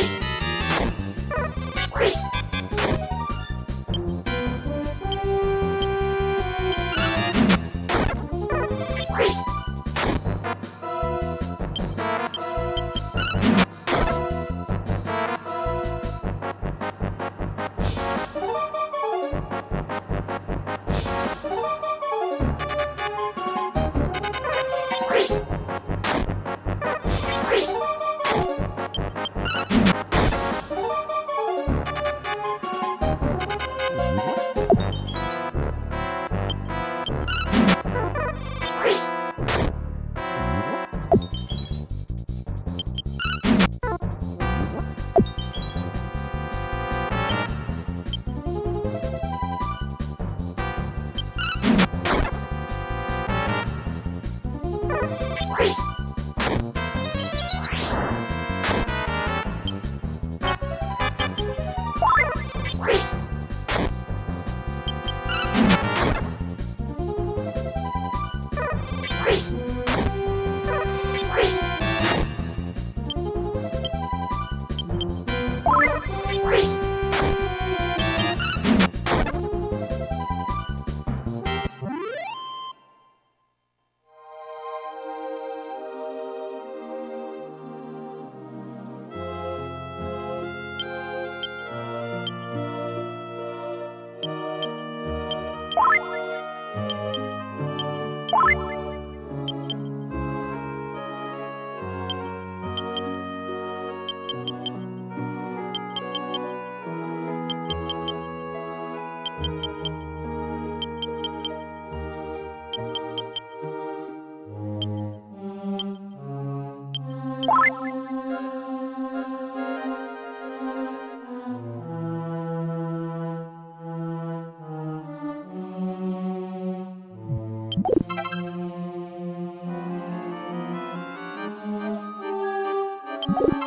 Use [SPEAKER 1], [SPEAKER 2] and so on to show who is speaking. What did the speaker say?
[SPEAKER 1] Squeeze! Squeeze! Thank you.